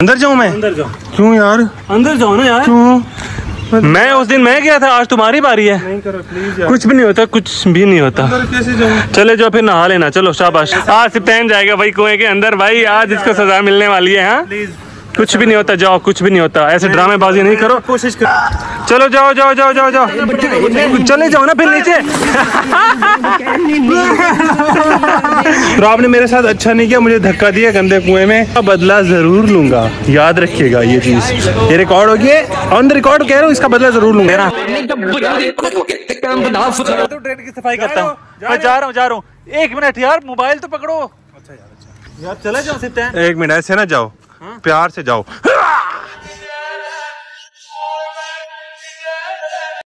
अंदर जाऊँ मैं? अंदर जाओ। क्यों यार? अंदर जाओ ना यार। क्यों? मैं उस दिन मैं गया था आज तुम्हारी बारी है। नहीं करो प्लीज़ यार। कुछ भी नहीं होता कुछ भी नहीं होता। कैसे चले जाओ फिर नहा लेना। चलो शाबाश। आज सिप्तान जाएगा भाई कुएँ के अंदर। भाई आज इसको सजा मिलने वाली है हाँ? कुछ भी नहीं होता जाओ कुछ भी नहीं होता। ऐसे ड्रामेबाजी नहीं करो। कोशिश करो चलो जाओ जाओ जाओ जाओ जाओ। चले जाओ ना फिर नीचे। तो आपने मेरे साथ अच्छा नहीं किया मुझे धक्का दिया गंदे कुएँ में। बदला ज़रूर लूँगा। याद रखिएगा ये चीज़। ये रिकॉर्ड हो गया ऑन द रिकॉर्ड कह रहा हूँ इसका बदला ज़रूर लूँगा। ना तो ट्रेन की सफ़ाई करता हूँ। मैं जा रहा हूँ जा रहा हूँ। एक मिनट यार मोबाइल तो पकड़ो। अच्छा यार अच्छा। यार चले जाओ एक मिनट ऐसे ना जाओ। प्यार से जाओ।